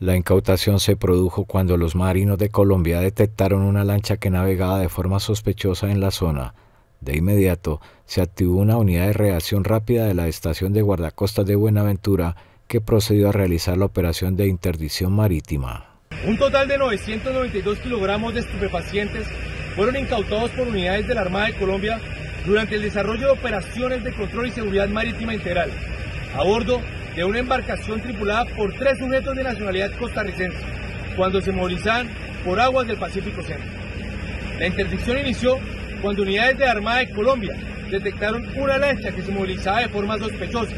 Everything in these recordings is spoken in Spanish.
La incautación se produjo cuando los marinos de Colombia detectaron una lancha que navegaba de forma sospechosa en la zona. De inmediato, se activó una unidad de reacción rápida de la estación de guardacostas de Buenaventura que procedió a realizar la operación de interdicción marítima. Un total de 992 kilogramos de estupefacientes fueron incautados por unidades de la Armada de Colombia durante el desarrollo de operaciones de control y seguridad marítima integral, a bordo de una embarcación tripulada por tres sujetos de nacionalidad costarricense, cuando se movilizaban por aguas del Pacífico Centro. La interdicción inició cuando unidades de Armada de Colombia detectaron una lancha que se movilizaba de forma sospechosa.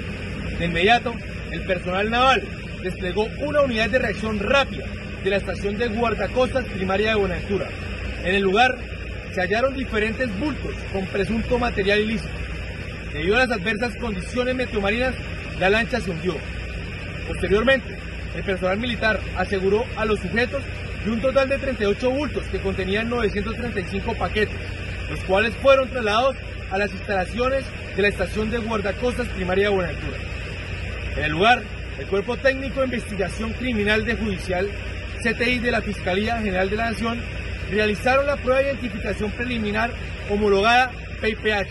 De inmediato, el personal naval desplegó una unidad de reacción rápida de la estación de guardacostas primaria de Buenaventura. En el lugar se hallaron diferentes bultos con presunto material ilícito. Debido a las adversas condiciones meteomarinas, la lancha se hundió. Posteriormente, el personal militar aseguró a los sujetos de un total de 38 bultos que contenían 935 paquetes, los cuales fueron trasladados a las instalaciones de la estación de guardacostas primaria de Buenaventura. En el lugar, el Cuerpo Técnico de Investigación Criminal de Judicial, CTI de la Fiscalía General de la Nación, realizaron la prueba de identificación preliminar homologada PIPH,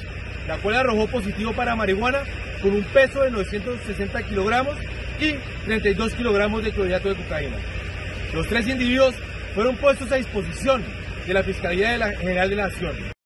la cual arrojó positivo para marihuana con un peso de 960 kilogramos y 32 kilogramos de clorhidrato de cocaína. Los tres individuos fueron puestos a disposición de la Fiscalía General de la Nación.